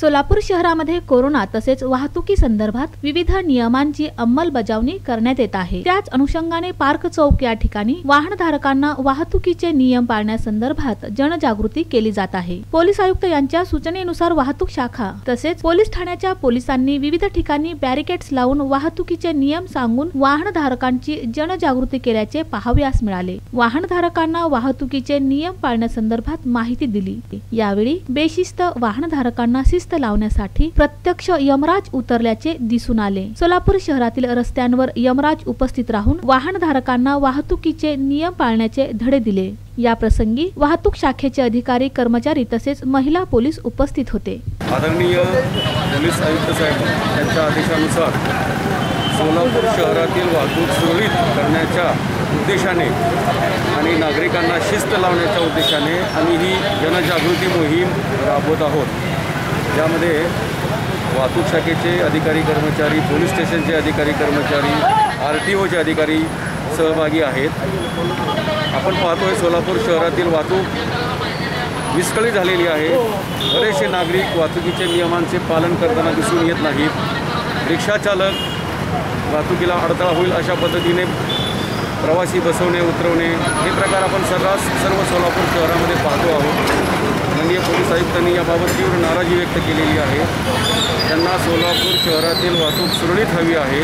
सोलापूर शहरामध्ये कोरोना तसेच वाहतुकी संदर्भात विविध नियमांची अंमलबजावणी करण्यात येत आहे. त्याच अनुषंगाने पार्क चौक या ठिकाणी वाहनधारकांना वाहतुकीचे नियम पाळण्यासंदर्भात जनजागृती केली जात आहे. पोलीस आयुक्त यांच्या सूचनेनुसार वाहतूक शाखा तसेच पोलीस ठाण्याच्या पोलिसांनी विविध ठिकाणी बॅरिकेड्स लावून वाहतुकीचे नियम सांगून वाहनधारकांची जनजागृती केल्याचे पाहाव्यास मिळाले. वाहनधारकांना वाहतुकीचे नियम पाळण्यासंदर्भात माहिती दिली. यावेळी बेशिस्त वाहनधारकांना शिस्त लावण्यासाठी प्रत्यक्ष यमराज उतरल्याचे दिसून आले. सोलापूर शहरातील रस्त्यांवर यमराज उपस्थित राहून वाहनधारकांना वाहतुकीचे नियम पाळण्याचे धडे दिले. या प्रसंगी वाहतूक शाखेचे अधिकारी कर्मचारी तसेच महिला पोलीस उपस्थित होते. आदरणीय पोलीस आयुक्त साहेब यांच्या आदेशानुसार सोलापूर शहरातील वाहतूक सुरळीत करण्याच्या उद्देशाने आणि नागरिकांना शिस्त लावण्याच्या उद्देशाने आम्ही ही जनजागृती मोहीम राबवत आहोत. यामध्ये वाहतूक शाखेचे अधिकारी कर्मचारी पोलीस स्टेशनचे अधिकारी कर्मचारी आर टी ओचे अधिकारी सहभागी आहेत. आपण पाहतोय सोलापूर शहरातील वाहतूक विस्कळीत झालेली आहे. बरेचसे नागरिक वाहतुकीचे नियमांचे पालन करताना दिसून येत नाहीत. रिक्षाचालक वाहतुकीला अडथळा होईल अशा पद्धतीने प्रवासी बसवणे उतरवणे हे प्रकार आपण सर्रास सर्व सोलापूर शहरामध्ये पोलीस आयुक्तांनी याबाबत तीव्र नाराजी व्यक्त केलेली आहे. त्यांना सोलापूर शहरातील वाहतूक सुरळीत हवी आहे.